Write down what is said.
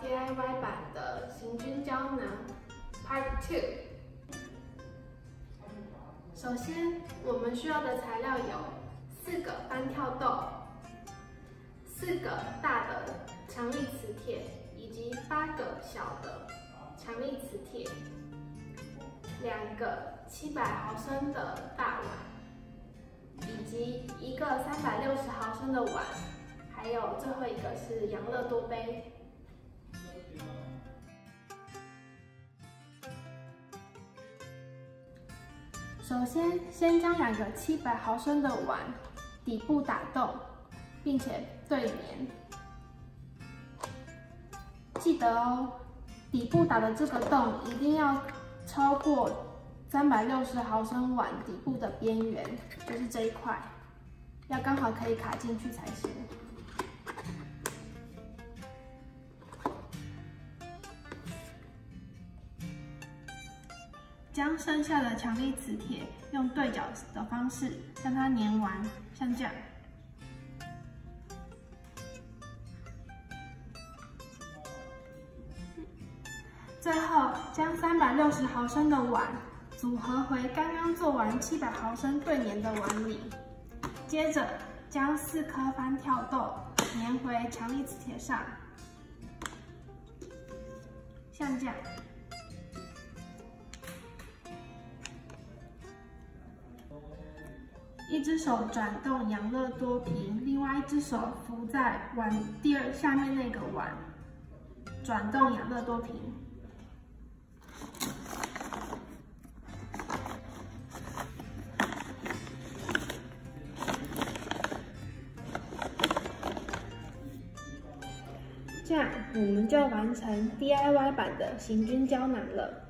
diy 版的行军胶囊 part two 首先我们需要的材料有四个单跳豆四个大的强力磁铁以及八个小的强力磁铁两个七百毫升的大碗以及一个三百六十毫升的碗还有最后一个是养乐多杯。首先，先将两个七百毫升的碗底部打洞，并且对粘。记得哦，底部打的这个洞一定要超过三百六十毫升碗底部的边缘，就是这一块，要刚好可以卡进去才行。将剩下的强力磁铁用对角的方式将它粘完，像这样。最后将三百六十毫升的碗组合回刚刚做完七百毫升对粘的碗里，接着将四颗翻跳豆粘回强力磁铁上，像这样。一只手转动养乐多瓶，另外一只手扶在碗第二下面那个碗，转动养乐多瓶。这样，我们就完成 DIY 版的行军胶囊了。